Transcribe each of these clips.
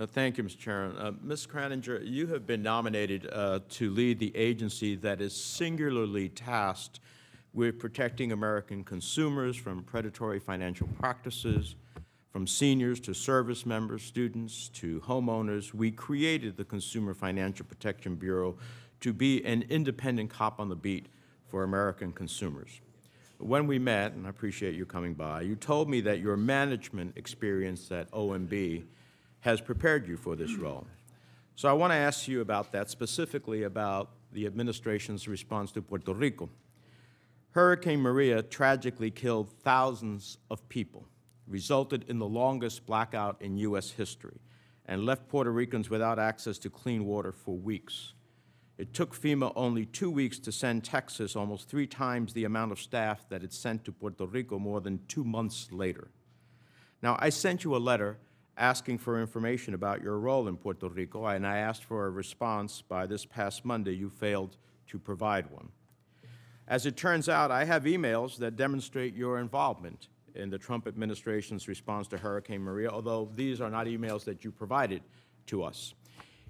Uh, Thank you, Mr. Chairman. Uh, Ms. Kraninger, you have been nominated uh, to lead the agency that is singularly tasked with protecting American consumers from predatory financial practices, from seniors to service members, students to homeowners. We created the Consumer Financial Protection Bureau to be an independent cop on the beat for American consumers. When we met, and I appreciate you coming by, you told me that your management experience at OMB has prepared you for this role. So I want to ask you about that, specifically about the administration's response to Puerto Rico. Hurricane Maria tragically killed thousands of people, resulted in the longest blackout in U.S. history, and left Puerto Ricans without access to clean water for weeks. It took FEMA only two weeks to send Texas almost three times the amount of staff that it sent to Puerto Rico more than two months later. Now, I sent you a letter asking for information about your role in Puerto Rico, and I asked for a response by this past Monday. You failed to provide one. As it turns out, I have emails that demonstrate your involvement in the Trump administration's response to Hurricane Maria, although these are not emails that you provided to us.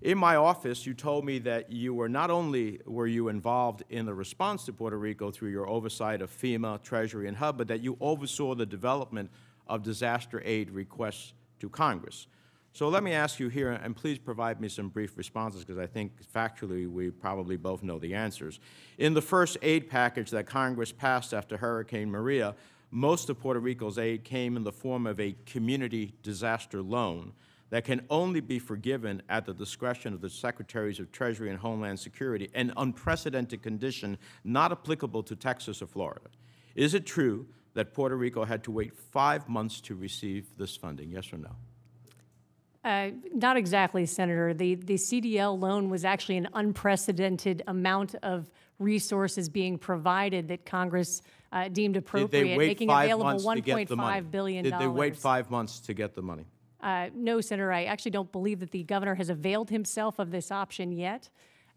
In my office, you told me that you were not only were you involved in the response to Puerto Rico through your oversight of FEMA, Treasury, and HUD, but that you oversaw the development of disaster aid requests to Congress. So let me ask you here, and please provide me some brief responses, because I think factually we probably both know the answers. In the first aid package that Congress passed after Hurricane Maria, most of Puerto Rico's aid came in the form of a community disaster loan that can only be forgiven at the discretion of the Secretaries of Treasury and Homeland Security, an unprecedented condition not applicable to Texas or Florida. Is it true that Puerto Rico had to wait five months to receive this funding? Yes or no? Uh, Not exactly, Senator. The, the CDL loan was actually an unprecedented amount of resources being provided that Congress uh, deemed appropriate, making five available months to get the money? $1.5 billion. Did they wait five months to get the money? Uh, No, Senator, I actually don't believe that the governor has availed himself of this option yet.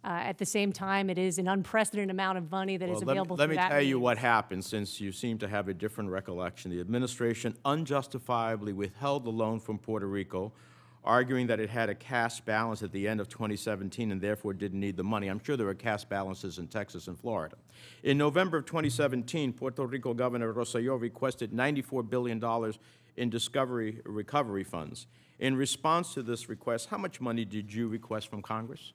Uh, At the same time, it is an unprecedented amount of money that is Well, let me- available Let me tell you what happened, since you seem to have a different recollection. The administration unjustifiably withheld the loan from Puerto Rico, arguing that it had a cash balance at the end of 2017 and therefore didn't need the money. I'm sure there were cash balances in Texas and Florida. In November of 2017, Puerto Rico Governor Rosselló requested $94 billion in discovery recovery funds. In response to this request, how much money did you request from Congress?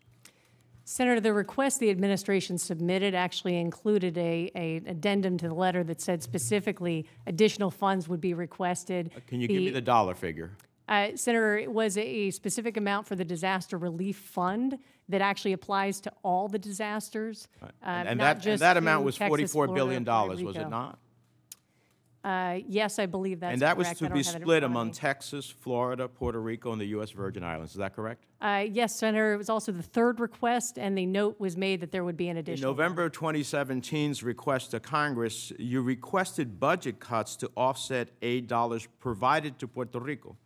Senator, the request the administration submitted actually included a, a addendum to the letter that said specifically additional funds would be requested. Can you give me the dollar figure? Uh, Senator, it was a specific amount for the disaster relief fund that actually applies to all the disasters, uh, And that, and that amount was $44 Florida, billion, Puerto was it not? Uh, Yes, I believe that's And that was correct. I to don't be have it in split front of among me. Texas, Florida, Puerto Rico, and the U.S. Virgin Islands. Is that correct? Uh, Yes, Senator, it was also the third request, and the note was made that there would be an In additional. November of 2017's request to Congress, you requested budget cuts to offset aid dollars provided to Puerto Rico.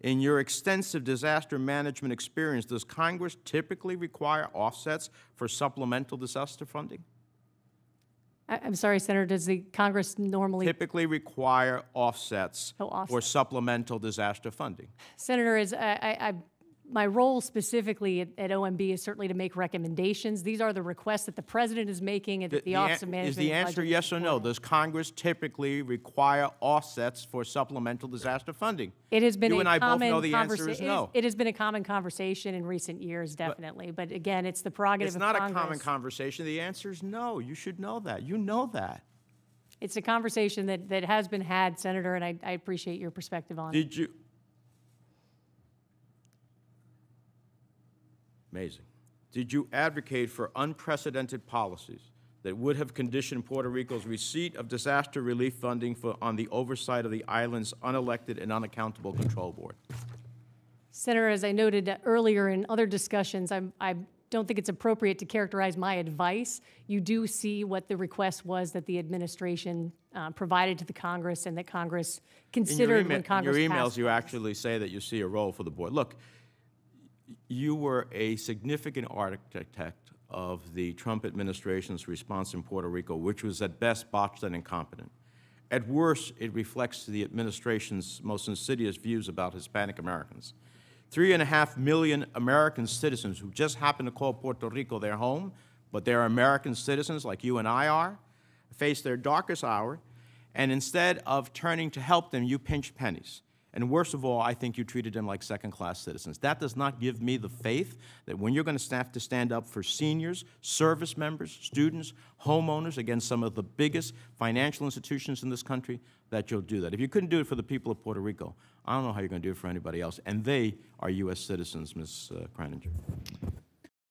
In your extensive disaster management experience, does Congress typically require offsets for supplemental disaster funding? I- I'm sorry, Senator, does the Congress normally Typically require offsets Oh, for offsets. supplemental disaster funding. Senator, is, I, I, I- my role specifically at, at OMB is certainly to make recommendations. These are the requests that the president is making and that the, an- Office of Management. Is the answer yes or no? Does Congress typically require offsets for supplemental disaster funding? It has been You a and I both common know the answer is conversation. no. It has been a common conversation in recent years, definitely. But again, it's the prerogative of Congress. It's not a common conversation. The answer is no. You should know that. You know that. It's a conversation that, that has been had, Senator, and I, I appreciate your perspective on it. Did you? Amazing. Did you advocate for unprecedented policies that would have conditioned Puerto Rico's receipt of disaster relief funding for, on the oversight of the island's unelected and unaccountable control board? Senator, as I noted earlier in other discussions, I'm, I don't think it's appropriate to characterize my advice. You do see what the request was that the administration uh, provided to the Congress and that Congress In your considered email- when Congress In your emails, you actually say that you see a role for the board. Look, you were a significant architect of the Trump administration's response in Puerto Rico, which was at best botched and incompetent. At worst, it reflects the administration's most insidious views about Hispanic Americans. Three and a half million American citizens who just happen to call Puerto Rico their home, but they're American citizens like you and I are, face their darkest hour, and instead of turning to help them, you pinch pennies. And worst of all, I think you treated them like second class citizens. That does not give me the faith that when you're going to have to stand up for seniors, service members, students, homeowners against some of the biggest financial institutions in this country, that you'll do that. If you couldn't do it for the people of Puerto Rico, I don't know how you're going to do it for anybody else. And they are U.S. citizens, Ms. uh, Kraninger.